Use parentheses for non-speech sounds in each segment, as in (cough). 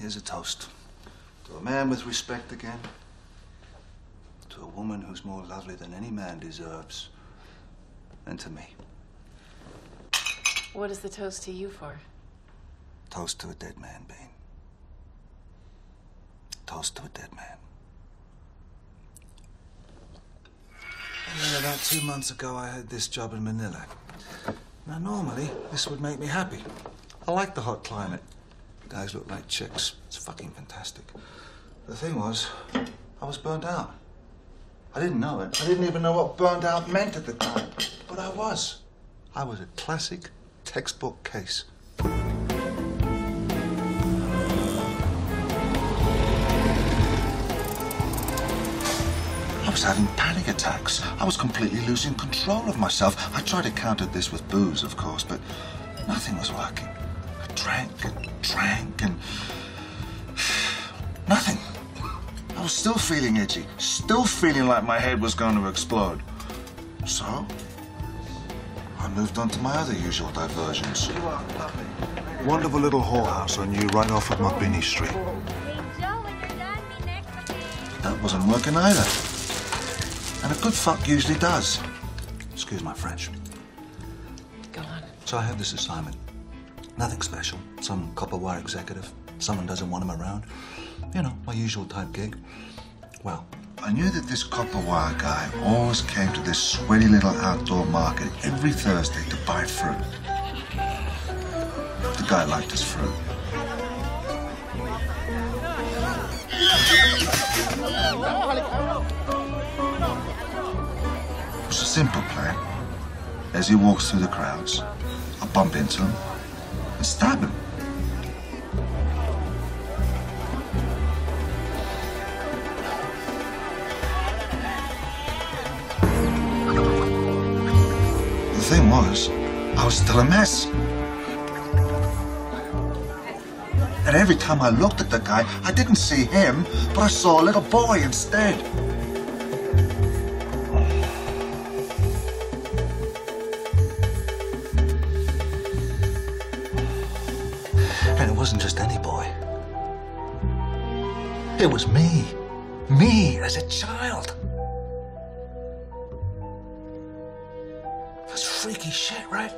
Here's a toast. To a man with respect again. To a woman who's more lovely than any man deserves. And to me. What is the toast to you for? Toast to a dead man, Bean. Toast to a dead man. Yeah, about two months ago, I had this job in Manila. Now, normally, this would make me happy. I like the hot climate. Guys look like chicks. It's fucking fantastic. The thing was, I was burned out. I didn't know it. I didn't even know what burned out meant at the time. But I was. I was a classic textbook case. I was having panic attacks. I was completely losing control of myself. I tried to counter this with booze, of course, but nothing was working. I drank and drank and. (sighs) Nothing. I was still feeling itchy, still feeling like my head was going to explode. So, I moved on to my other usual diversions. Wonderful little whorehouse I knew right off of Mabini Street. That wasn't working either. And a good fuck usually does. Excuse my French. Go on. So I had this assignment. Nothing special. Some copper wire executive. Someone doesn't want him around. You know, my usual type gig. Well, I knew that this copper wire guy always came to this sweaty little outdoor market every Thursday to buy fruit. The guy liked his fruit. It was a simple plan. As he walks through the crowds, I bump into him stab him. The thing was, I was still a mess. And every time I looked at the guy, I didn't see him, but I saw a little boy instead. And it wasn't just any boy. It was me. Me as a child. That's freaky shit, right?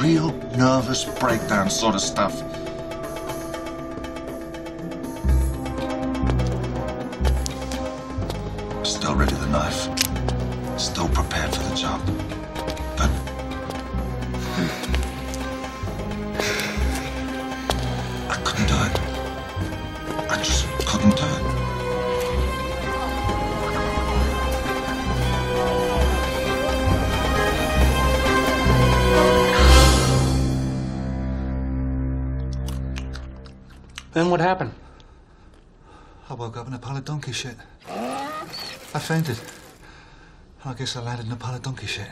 Real nervous breakdown sort of stuff. Still ready the knife. Still prepared for the job. Then what happened? I woke up in a pile of donkey shit. I fainted. I guess I landed in a pile of donkey shit.